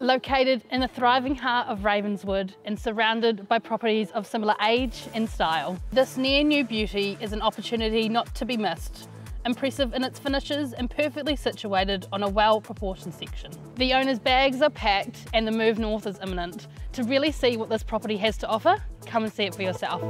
Located in the thriving heart of Ravenswood and surrounded by properties of similar age and style, this near new beauty is an opportunity not to be missed. Impressive in its finishes and perfectly situated on a well-proportioned section. The owner's bags are packed and the move north is imminent. To really see what this property has to offer, come and see it for yourself.